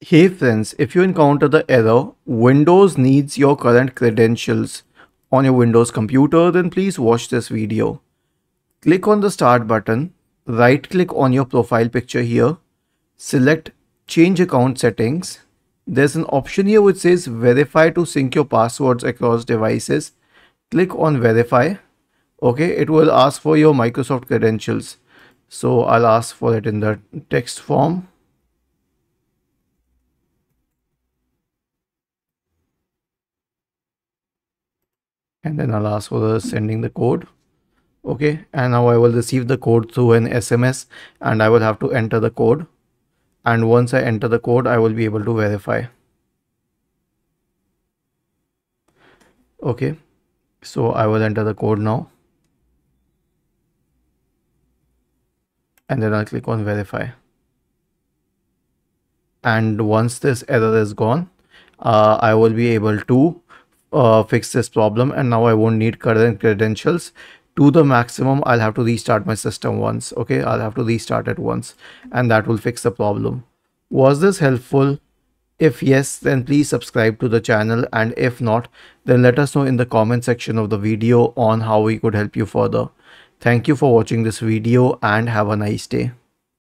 Hey friends, if you encounter the error, Windows needs your current credentials on your Windows computer, then please watch this video. Click on the start button, right click on your profile picture here, select change account settings. There's an option here which says verify to sync your passwords across devices. Click on verify. Okay, it will ask for your Microsoft credentials. So I'll ask for it in the text form. And then I'll ask for the sending the code. Okay? And now I will receive the code through an SMS and I will have to enter the code. And once I enter the code I will be able to verify. Okay? So I will enter the code now. And then I'll click on verify. And once this error is gone uh, I will be able to uh, fix this problem and now I won't need current credentials. To the maximum I'll have to restart my system once okay? I'll have to restart it once and that will fix the problem. Was this helpful? If yes then please subscribe to the channel and if not then let us know in the comment section of the video on how we could help you further. Thank you for watching this video and have a nice day